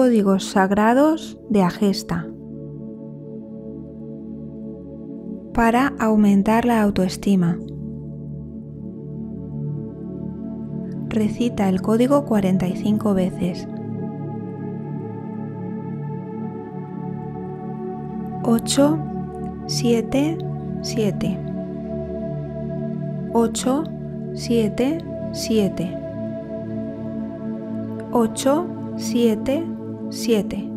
códigos sagrados de Agesta para aumentar la autoestima. Recita el código 45 veces. 8, 7, 7. 8, 7, 7. 8, 7, 7.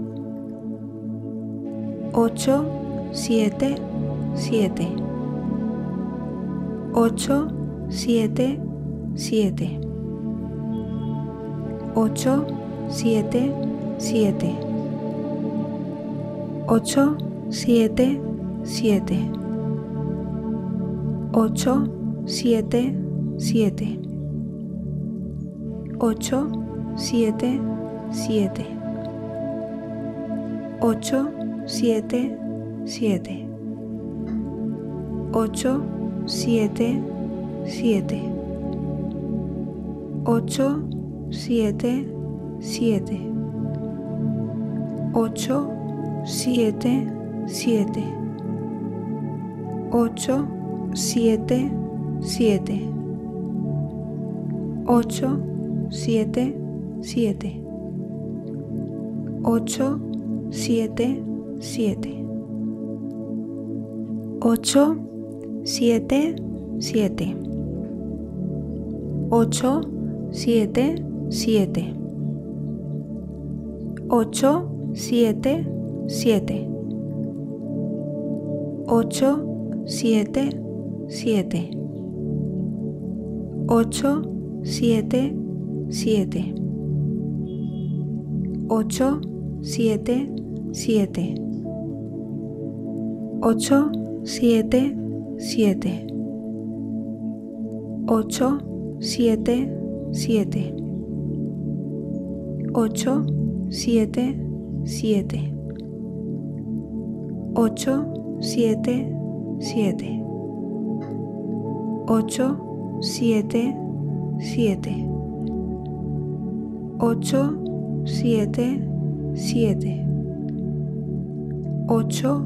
8, 7, 7. 8, 7, 7. 8, 7, 7. 8, 7, 7. 8, 7, 7. 8, 7, 7. 8, 7, 7. 8, 7, 7. 8, 7, 7. 8, 7, 7. 8, 7, 7. 8, 7, 7. 8, 7, 7. 8, 7, 7. 8, 7, 7. 8, 7, 7. 8, 7, 7. 8, 7, 7. 8, 7, 7. 8, 7, 7. 8, 7, 7. 8, 7, 7. 8, 7, 7. 8, 7, 7. 8, 7, 7. 8,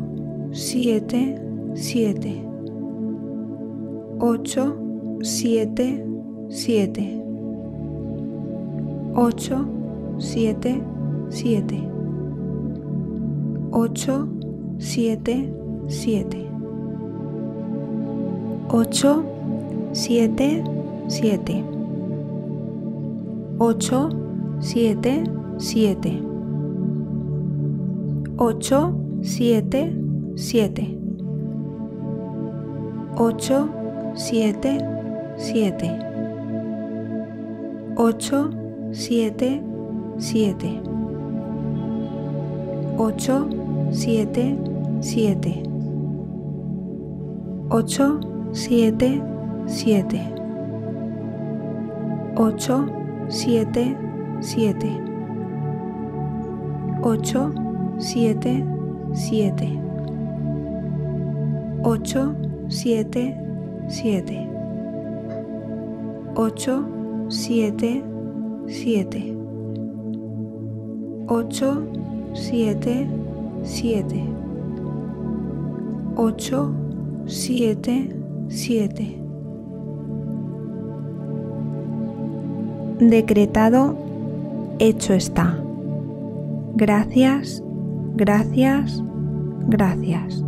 7, 7. 8, 7, 7. 8, 7, 7. 8, 7, 7. 8, 7, 7. 8, 7, 7. 8, 7, 7. 8, 7, 7. 8, 7, 7. 8, 7, 7. 8, 7, 7. 8, 7, 7. 8, 7, 7. 8, 7, 7. 8, 7, 7. 8, 7, 7. 8, 7, 7. Decretado, hecho está. Gracias, gracias, gracias.